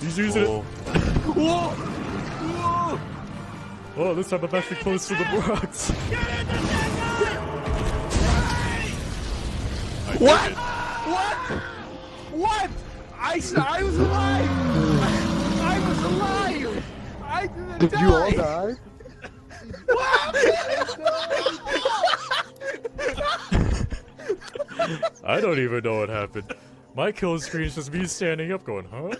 He's using Oh. it. Whoa! Whoa! Oh, this time I'm actually close to the rocks. What? What? What? I I was alive! I was alive! I didn't Did die! you all die? I don't even know what happened. My kill screen is just me standing up going, huh?